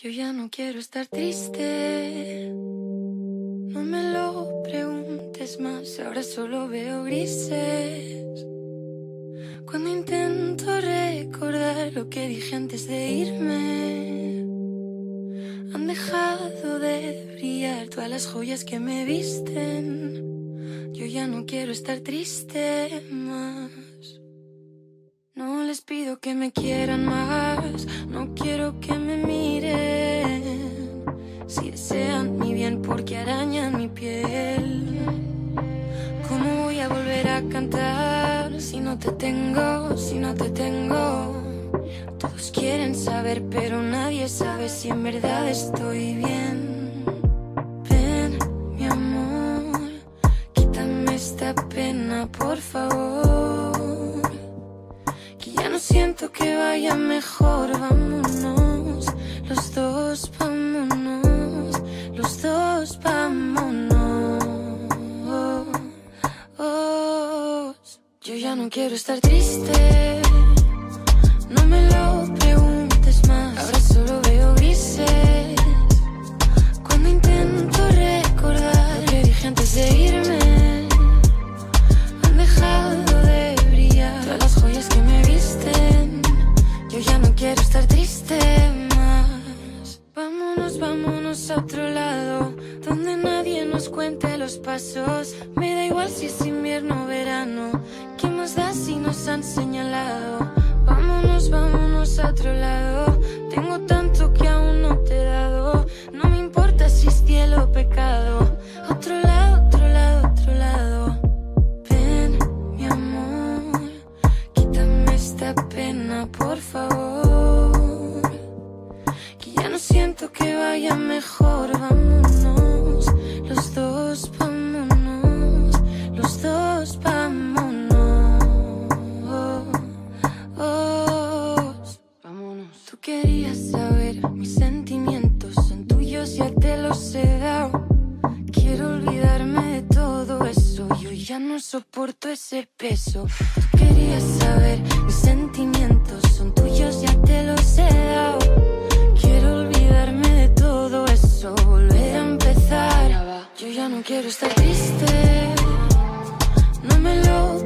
Yo ya no quiero estar triste. No me lo preguntes más, ahora solo veo grises. Cuando intento recordar lo que dije antes de irme, han dejado de brillar todas las joyas que me visten. Yo ya no quiero estar triste más. No les pido que me quieran más, mi piel. ¿Cómo voy a volver a cantar si no te tengo, si no te tengo? Todos quieren saber, pero nadie sabe si en verdad estoy bien. Ven, mi amor, quítame esta pena, por favor. Que ya no siento que vaya mejor, vámonos. Los dos, vámonos. Los dos, vámonos. Yo ya no quiero estar triste. No me lo preguntes más. Ahora solo veo grises. Cuando intento recordar lo que dije antes de irme, han dejado de brillar las joyas que me visten. Yo ya no quiero estar triste más. Vámonos, vámonos a otro lado, donde nadie nos cuente los pasos. Me da igual si es invierno o verano. ¿Qué más da si nos han señalado? Vámonos, vámonos a otro lado. Tengo tanto que aún no te he dado. No me importa si es cielo o pecado. Otro lado, otro lado, otro lado. Ven, mi amor, quítame esta pena, por favor. Que ya no siento que vaya mejor, vámonos. no soporto ese peso. Tú querías saber, mis sentimientos son tuyos, ya te los he dado. Quiero olvidarme de todo eso, volver a empezar. Yo ya no quiero estar triste, no me lo